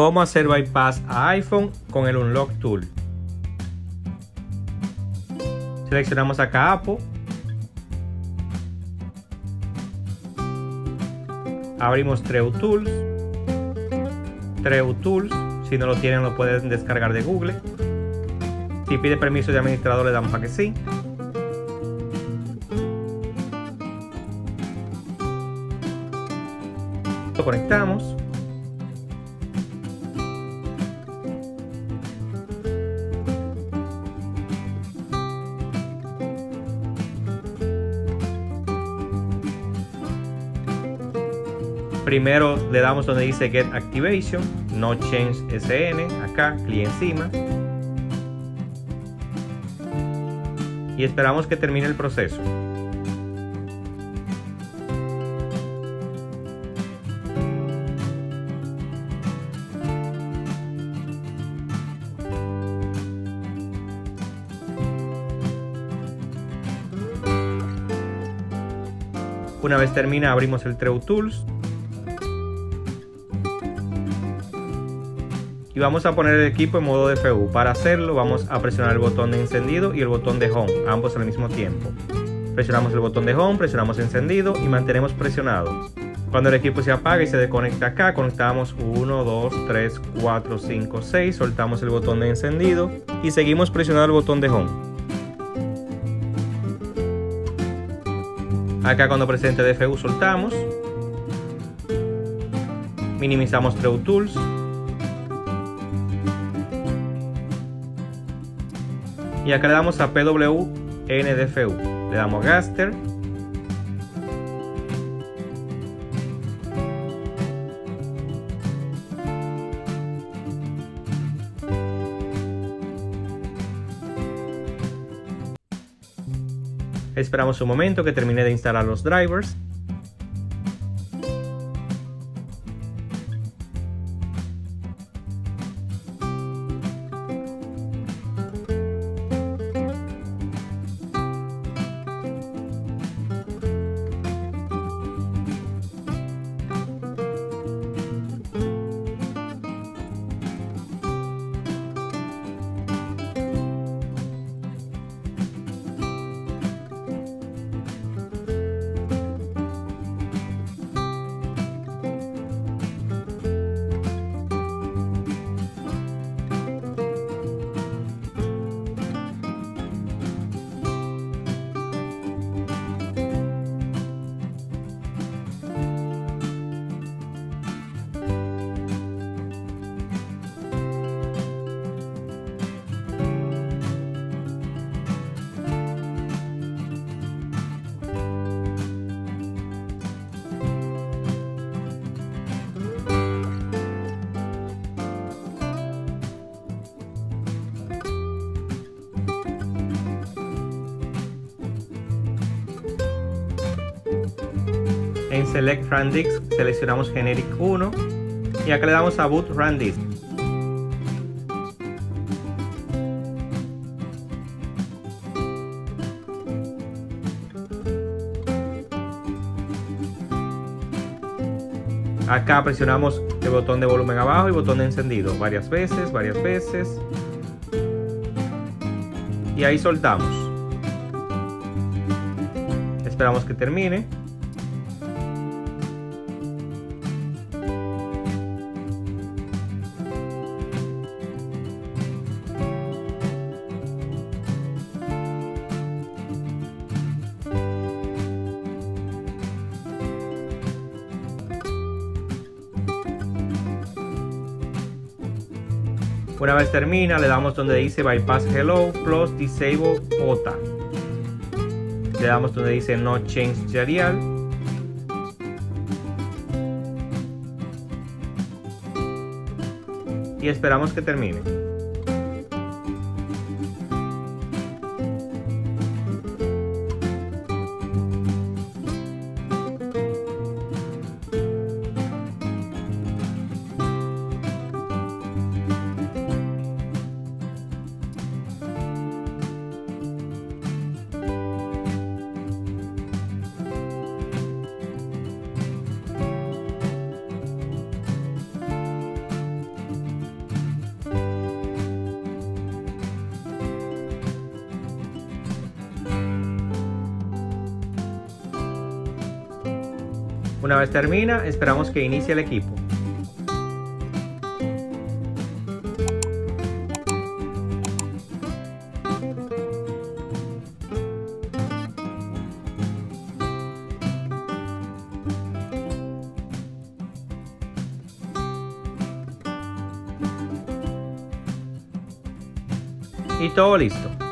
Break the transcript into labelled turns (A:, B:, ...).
A: cómo hacer bypass a iPhone con el Unlock Tool. Seleccionamos acá Apple. Abrimos Treo Tools. Treo Tools. Si no lo tienen lo pueden descargar de Google. Si pide permiso de administrador le damos a que sí. Lo conectamos. Primero le damos donde dice Get Activation, No Change SN, acá, clic encima. Y esperamos que termine el proceso. Una vez termina abrimos el True Tools y vamos a poner el equipo en modo DFU. Para hacerlo vamos a presionar el botón de encendido y el botón de home, ambos al mismo tiempo. Presionamos el botón de home, presionamos encendido y mantenemos presionado. Cuando el equipo se apaga y se desconecta acá, conectamos 1, 2, 3, 4, 5, 6, soltamos el botón de encendido y seguimos presionando el botón de home. Acá cuando presente DFU soltamos. Minimizamos True Tools. Y acá le damos a PW NDFU. Le damos Gaster. Esperamos un momento que termine de instalar los drivers. En Select Run Disk seleccionamos Generic 1 y acá le damos a Boot Run Disk. Acá presionamos el botón de volumen abajo y botón de encendido varias veces, varias veces. Y ahí soltamos. Esperamos que termine. Una vez termina, le damos donde dice Bypass Hello plus Disable OTA. Le damos donde dice No Change Serial. Y esperamos que termine. Una vez termina, esperamos que inicie el equipo. y todo listo.